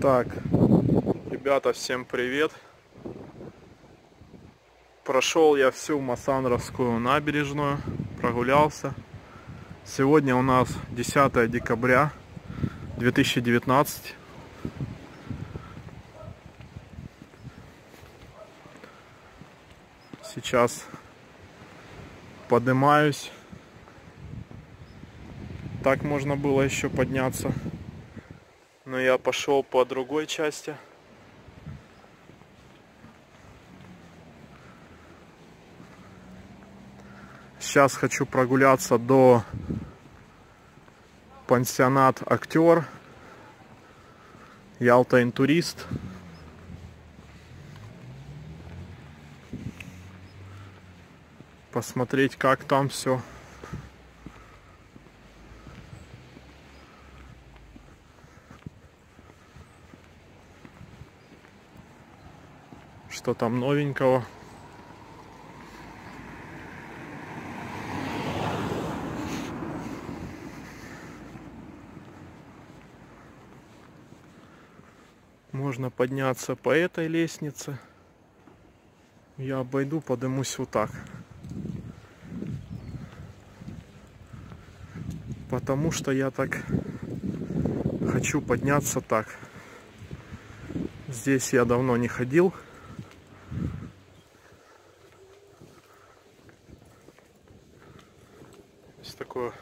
Так, ребята, всем привет. Прошел я всю Масандровскую набережную, прогулялся. Сегодня у нас 10 декабря 2019. Сейчас поднимаюсь. Так можно было еще подняться. Но я пошел по другой части. Сейчас хочу прогуляться до пансионат Актер. Ялта Интурист. Посмотреть, как там все. Что там новенького. Можно подняться по этой лестнице. Я обойду, подымусь вот так. Потому что я так хочу подняться так. Здесь я давно не ходил. Здесь такое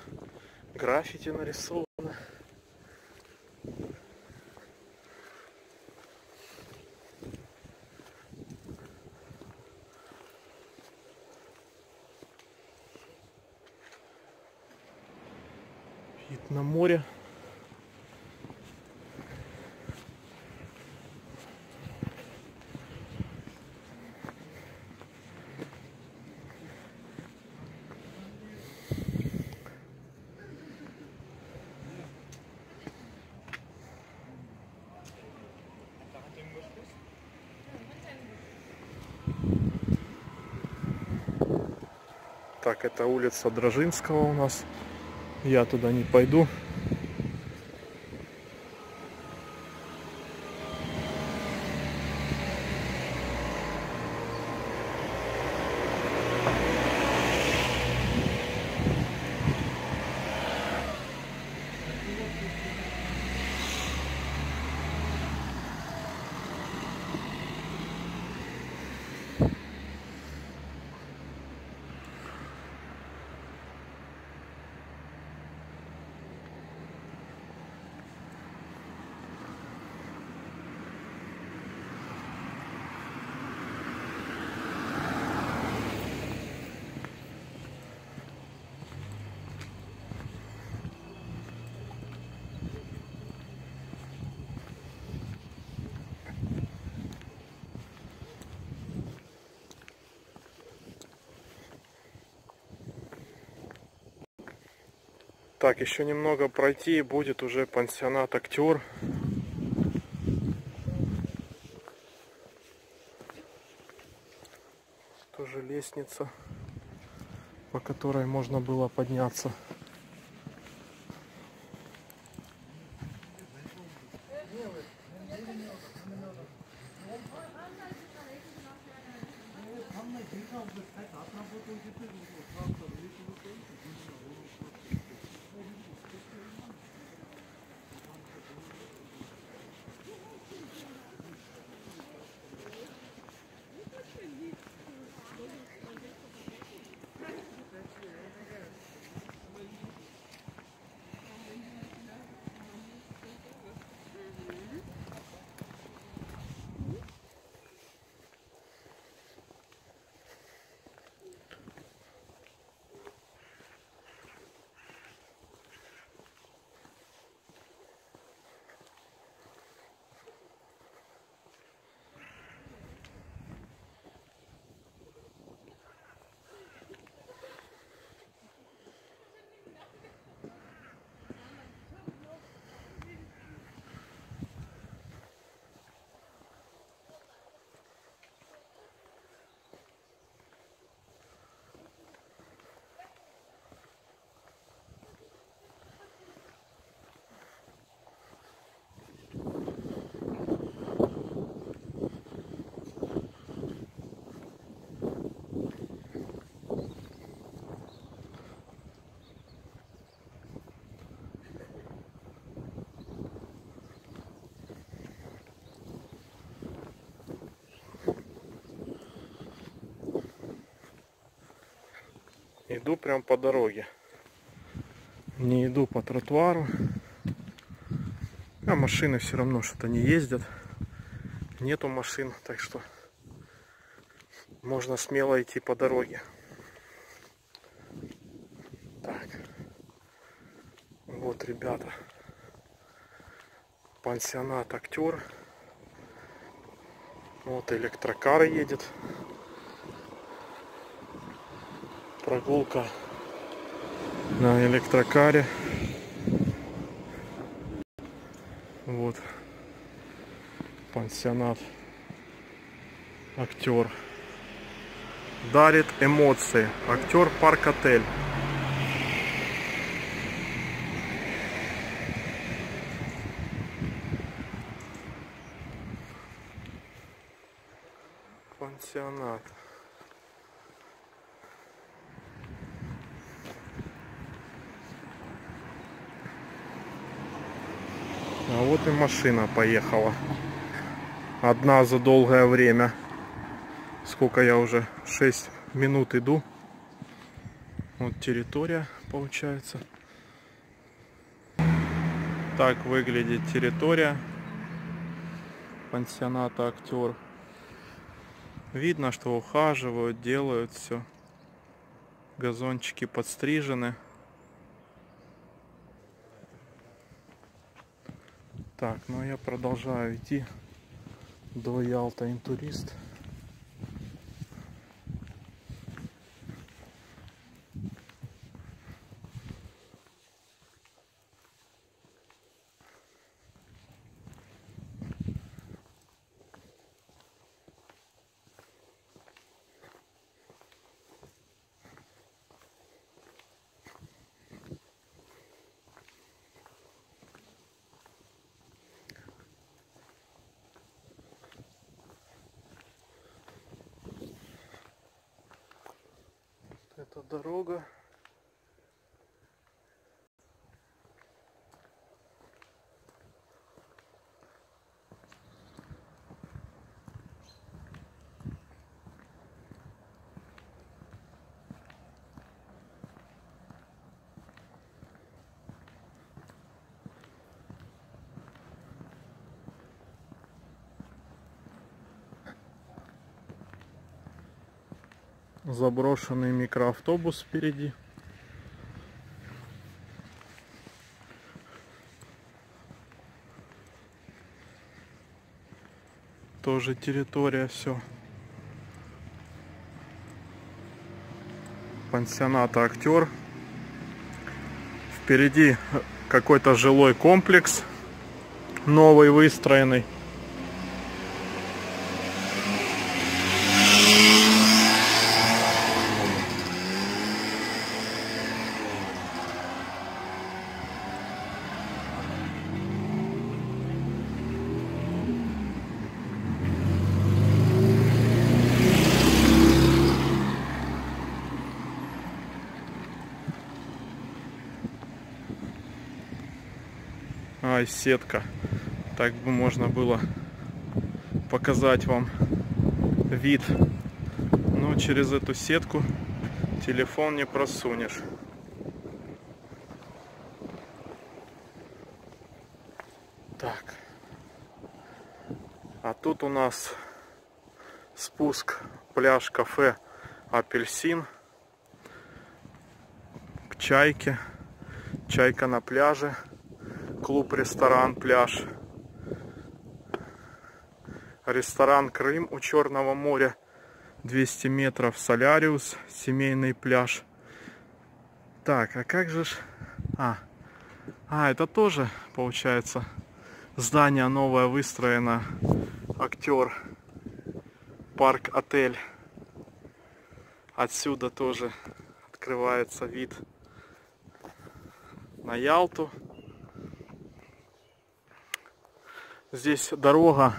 граффити нарисовано. Вид на море. Так, это улица Дрожинского у нас. Я туда не пойду. Так, еще немного пройти и будет уже пансионат актер. Тоже лестница, по которой можно было подняться. Иду прям по дороге. Не иду по тротуару. А машины все равно что-то не ездят. Нету машин, так что можно смело идти по дороге. Так. Вот, ребята. Пансионат актер. Вот электрокар едет. Прогулка на электрокаре. Вот. Пансионат. Актер. Дарит эмоции. Актер парк отель пансионат А вот и машина поехала. Одна за долгое время. Сколько я уже? 6 минут иду. Вот территория получается. Так выглядит территория пансионата актер. Видно, что ухаживают, делают все. Газончики подстрижены. Так, ну я продолжаю идти до Ялта Интурист. Заброшенный микроавтобус впереди. Тоже территория все. Пансионата актер. Впереди какой-то жилой комплекс новый выстроенный. Ай, сетка. Так бы можно было показать вам вид. Но через эту сетку телефон не просунешь. Так. А тут у нас спуск, пляж, кафе Апельсин к Чайке. Чайка на пляже клуб, ресторан, пляж. Ресторан Крым у Черного моря. 200 метров Соляриус, семейный пляж. Так, а как же ж... А, а, это тоже, получается, здание новое выстроено. Актер. Парк-отель. Отсюда тоже открывается вид на Ялту. Здесь дорога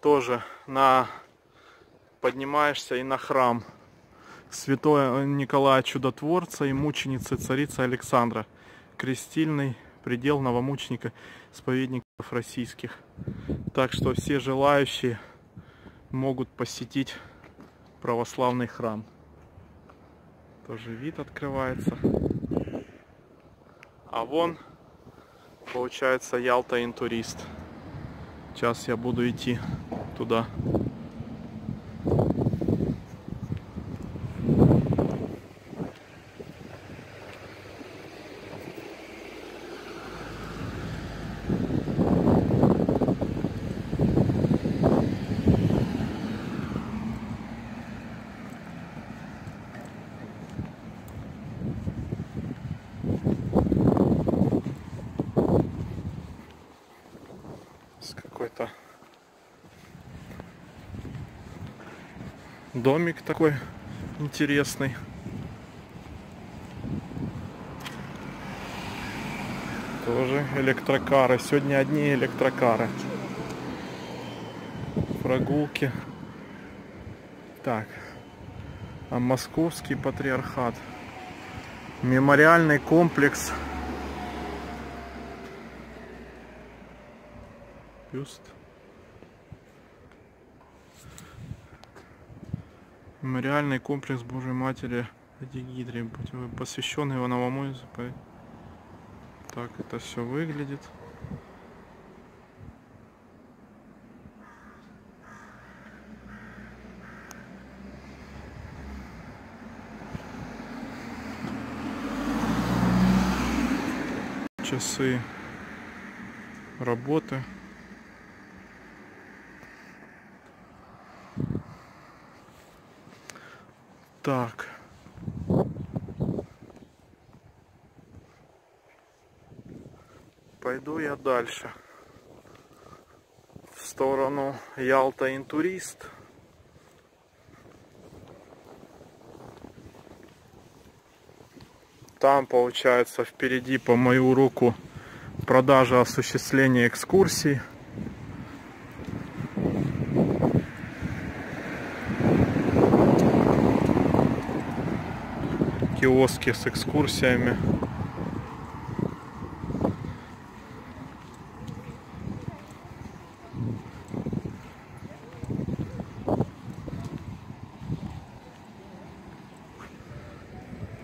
тоже на поднимаешься и на храм святого Николая Чудотворца и мученицы царицы Александра. Крестильный предел новомученика исповедников российских. Так что все желающие могут посетить православный храм. Тоже вид открывается. А вон, получается, Ялта Интурист. Сейчас я буду идти туда. с какой-то домик такой интересный. Тоже электрокары. Сегодня одни электрокары. Прогулки. Так. А московский патриархат. Мемориальный комплекс бюст. Мемориальный комплекс Божьей Матери Адигидри, посвященный Иванову Мойзу. Так это все выглядит. Часы работы. Так. Пойду я дальше. В сторону Ялта Интурист. Там получается впереди по мою руку продажа осуществления экскурсий. Киоски с экскурсиями.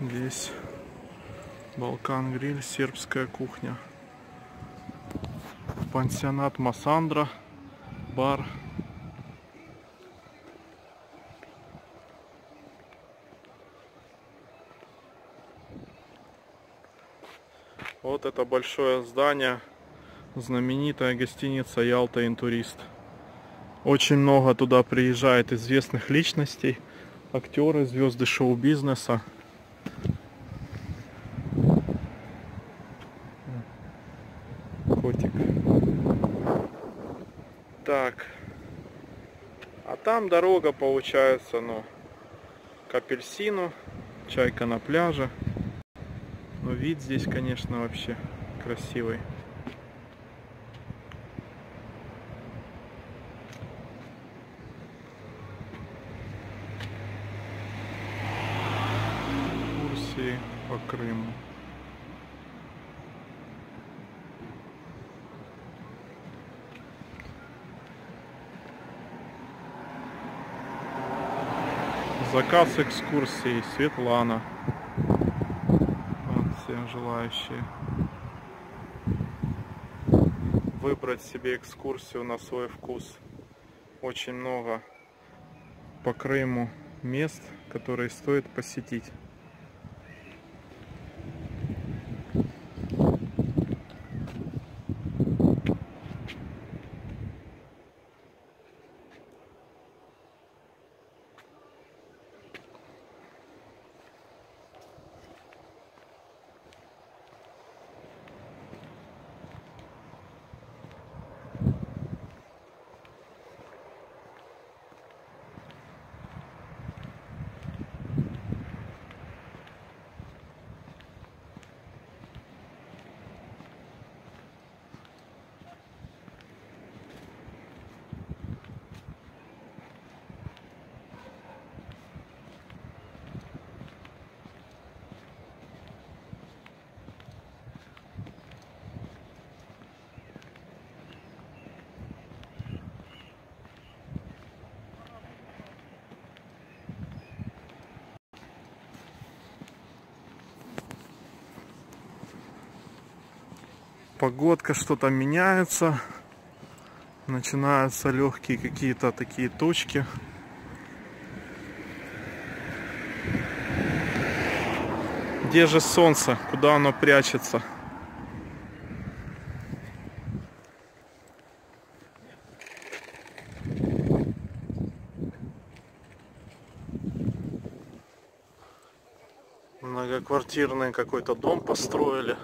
Здесь Балкан Гриль, сербская кухня. Пансионат Массандра, бар Вот это большое здание, знаменитая гостиница Ялта Интурист. Очень много туда приезжает известных личностей, актеры, звезды шоу-бизнеса. Котик. Так. А там дорога получается, ну, к апельсину, чайка на пляже. Но вид здесь, конечно, вообще красивый. Курсии по Крыму. Заказ экскурсии Светлана желающие выбрать себе экскурсию на свой вкус. Очень много по Крыму мест, которые стоит посетить. Погодка что-то меняется. Начинаются легкие какие-то такие точки. Где же солнце? Куда оно прячется? Многоквартирный какой-то дом построили.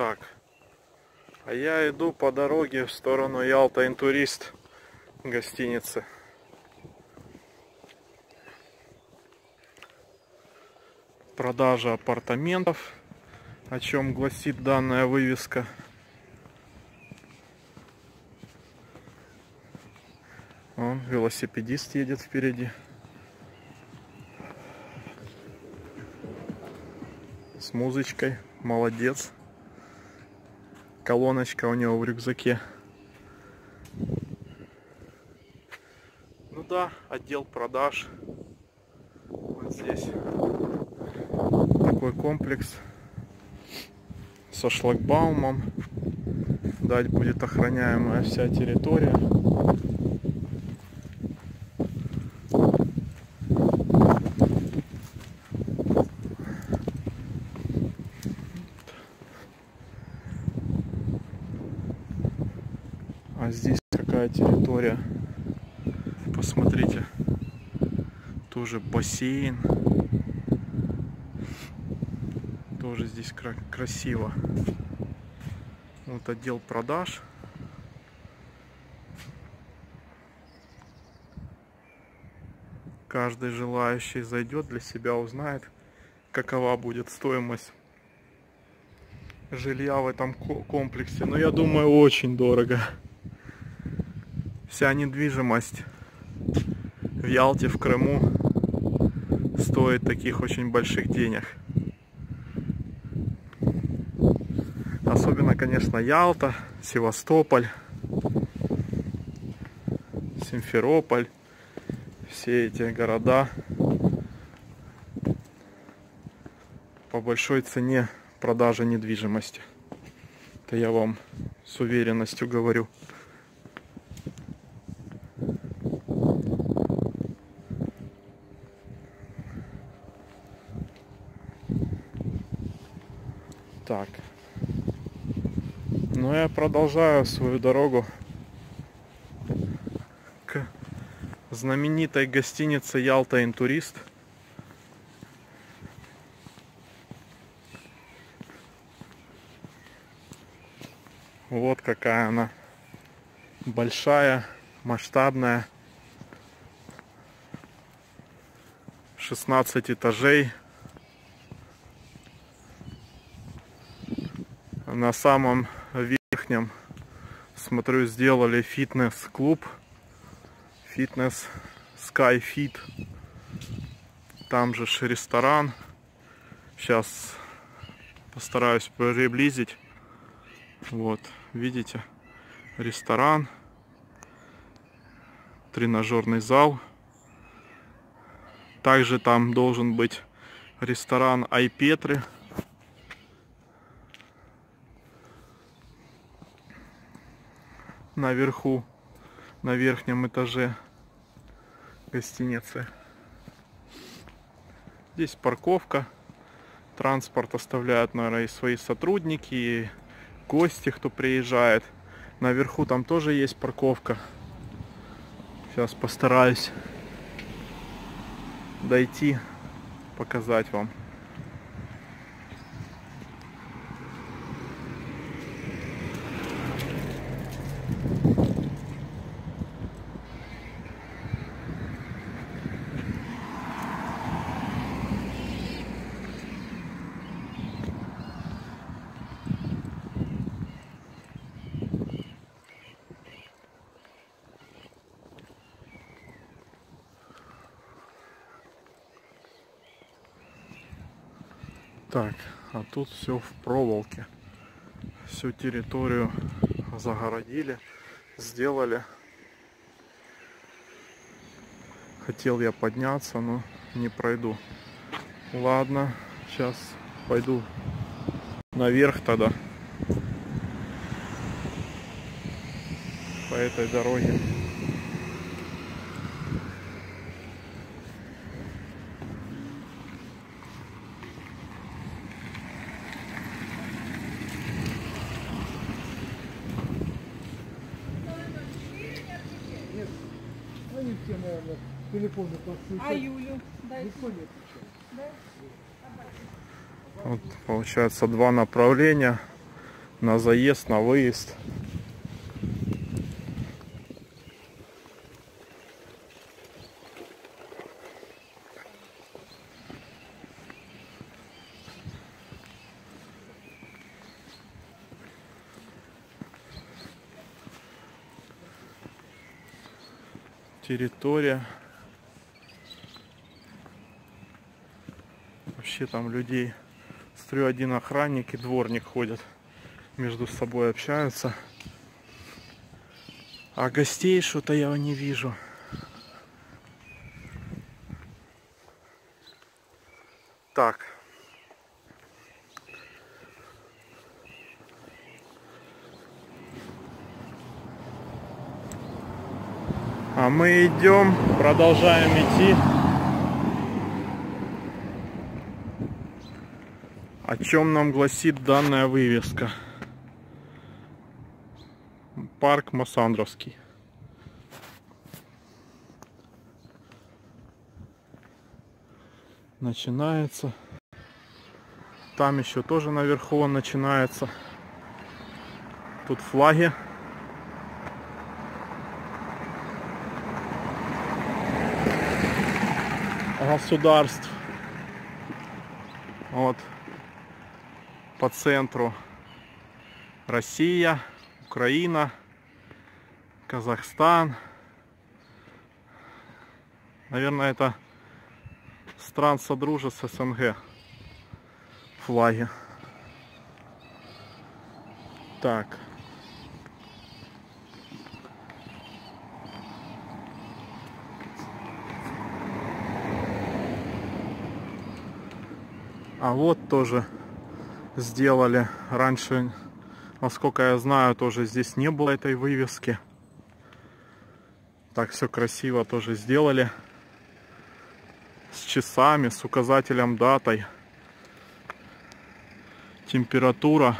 Так. А я иду по дороге в сторону Ялта Интурист гостиницы. Продажа апартаментов, о чем гласит данная вывеска. Вон, велосипедист едет впереди. С музычкой. Молодец. Колоночка у него в рюкзаке. Ну да, отдел продаж. Вот здесь такой комплекс со шлагбаумом. Дать будет охраняемая вся территория. А здесь какая территория? Посмотрите. Тоже бассейн. Тоже здесь красиво. Вот отдел продаж. Каждый желающий зайдет для себя, узнает, какова будет стоимость жилья в этом комплексе. Но я думаю, очень дорого вся недвижимость в Ялте, в Крыму стоит таких очень больших денег. Особенно, конечно, Ялта, Севастополь, Симферополь, все эти города по большой цене продажи недвижимости. Это я вам с уверенностью говорю. Так. Ну я продолжаю свою дорогу к знаменитой гостинице Ялта Интурист. Вот какая она большая, масштабная. 16 этажей. на самом верхнем. Смотрю сделали фитнес-клуб. Фитнес Sky Fit. Там же ресторан. Сейчас постараюсь приблизить. Вот видите ресторан. Тренажерный зал. Также там должен быть ресторан Айпетры наверху, на верхнем этаже гостиницы. Здесь парковка. Транспорт оставляют, наверное, и свои сотрудники, и гости, кто приезжает. Наверху там тоже есть парковка. Сейчас постараюсь дойти, показать вам. Так, а тут все в проволоке. Всю территорию загородили, сделали. Хотел я подняться, но не пройду. Ладно, сейчас Пойду наверх тогда. По этой дороге. Они все, телефоны А. Юлю? Дай. Никто не отвечает. Вот получается два направления на заезд, на выезд. Территория. Вообще там людей Смотрю, один охранник и дворник ходят. Между собой общаются. А гостей что-то я не вижу. Так. А мы идем, продолжаем идти. О чем нам гласит данная вывеска? Парк Масандровский. Начинается. Там еще тоже наверху он начинается. Тут флаги. Государств. Вот по центру Россия, Украина, Казахстан. Наверное, это стран Содружества СНГ флаги. Так. А вот тоже сделали. Раньше, насколько я знаю, тоже здесь не было этой вывески. Так все красиво тоже сделали. С часами, с указателем датой. Температура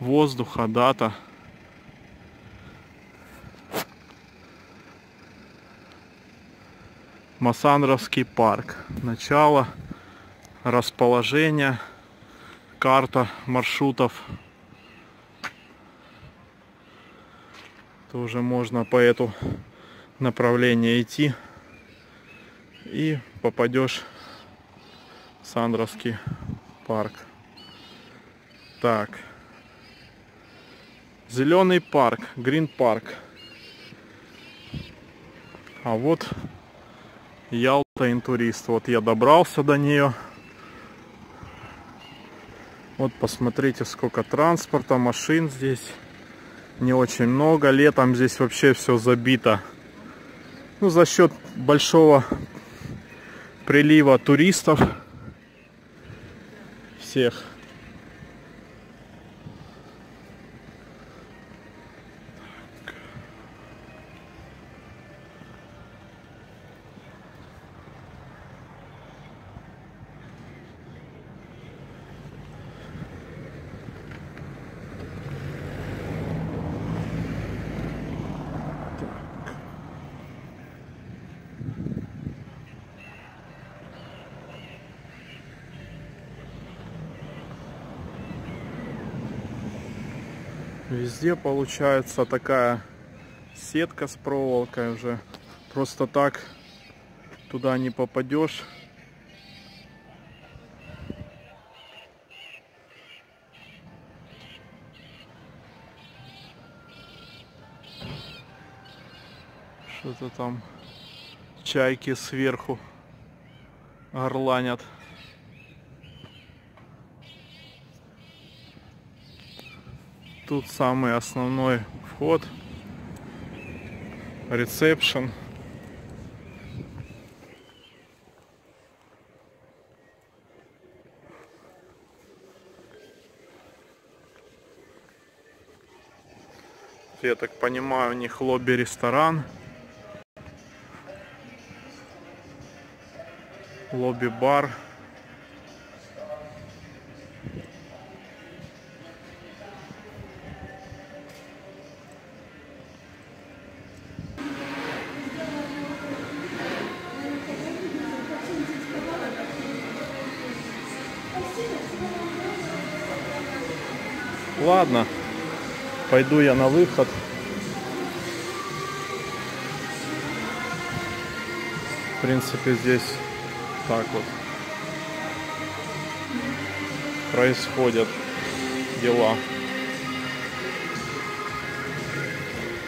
воздуха, дата. Масандровский парк. Начало, расположение карта маршрутов. Тоже можно по эту направлению идти и попадешь в Сандровский парк. Так. Зеленый парк, Грин парк. А вот Ялта интурист. Вот я добрался до нее. Вот посмотрите, сколько транспорта, машин здесь. Не очень много. Летом здесь вообще все забито. Ну, за счет большого прилива туристов. Всех. Везде получается такая сетка с проволокой уже. Просто так туда не попадешь. Что-то там чайки сверху горланят. тут самый основной вход. Ресепшн. Я так понимаю, у них лобби-ресторан. Лобби-бар. Ладно, пойду я на выход. В принципе, здесь так вот происходят дела.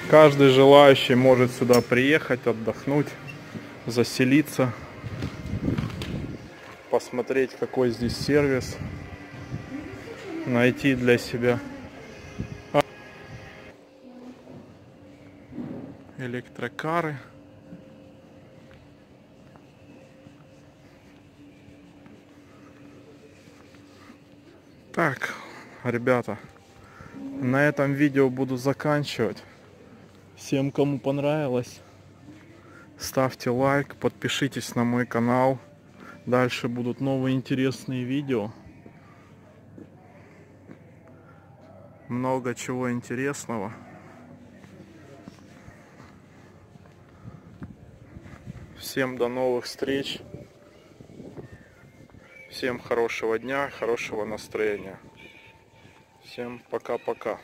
Каждый желающий может сюда приехать, отдохнуть, заселиться, посмотреть, какой здесь сервис, найти для себя электрокары. Так, ребята, на этом видео буду заканчивать. Всем, кому понравилось, ставьте лайк, подпишитесь на мой канал. Дальше будут новые интересные видео. Много чего интересного. Всем до новых встреч. Всем хорошего дня, хорошего настроения. Всем пока-пока.